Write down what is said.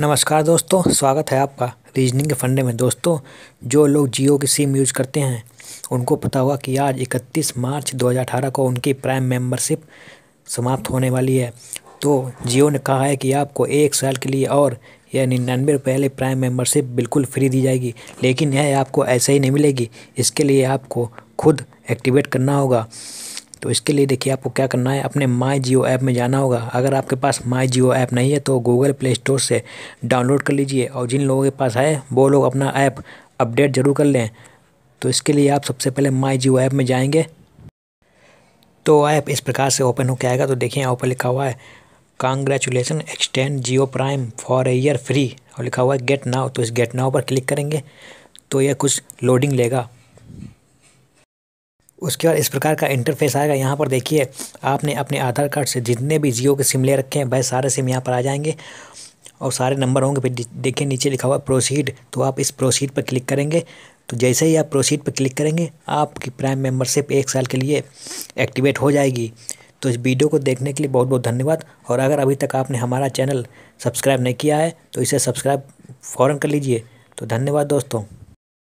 नमस्कार दोस्तों, स्वागत है आपका रीजनिंग के फंडे में। दोस्तों, जो लोग जियो की सिम यूज़ करते हैं, उनको पता होगा कि आज 31 मार्च 2018 को उनकी प्राइम मेंबरशिप समाप्त होने वाली है। तो जियो ने कहा है कि आपको एक साल के लिए और यह निन्यानवे रुपये वाली प्राइम मेंबरशिप बिल्कुल फ्री दी जाएगी, लेकिन यह आपको ऐसे ही नहीं मिलेगी। इसके लिए आपको खुद एक्टिवेट करना होगा। तो इसके लिए देखिए आपको क्या करना है, अपने माई जियो ऐप में जाना होगा। अगर आपके पास माई जियो ऐप नहीं है तो गूगल प्ले स्टोर से डाउनलोड कर लीजिए और जिन लोगों के पास है, वो लोग अपना ऐप अपडेट ज़रूर कर लें। तो इसके लिए आप सबसे पहले माई जियो ऐप में जाएँगे। तो ऐप इस प्रकार से ओपन होकर आएगा। तो देखिए यहाँ ऊपर लिखा हुआ है congratulation extend Jio prime for a year free और लिखा हुआ है गेट नाव तो इस गेट नाव पर क्लिक करेंगे तो यह कुछ लोडिंग लेगा। उसके बाद इस प्रकार का इंटरफेस आएगा। यहाँ पर देखिए, आपने अपने आधार कार्ड से जितने भी जियो के सिम ले रखे हैं वह सारे सिम यहाँ पर आ जाएँगे। और सारे नंबर होंगे। फिर देखिए, नीचे लिखा हुआ प्रोसीड तो आप इस प्रोसीड पर क्लिक करेंगे। तो जैसे ही आप प्रोसीड पर क्लिक करेंगे, आपकी प्राइम मेम्बरशिप एक साल के लिए एक्टिवेट हो जाएगी। तो इस वीडियो को देखने के लिए बहुत बहुत धन्यवाद। और अगर अभी तक आपने हमारा चैनल सब्सक्राइब नहीं किया है तो इसे सब्सक्राइब फ़ौरन कर लीजिए। तो धन्यवाद दोस्तों।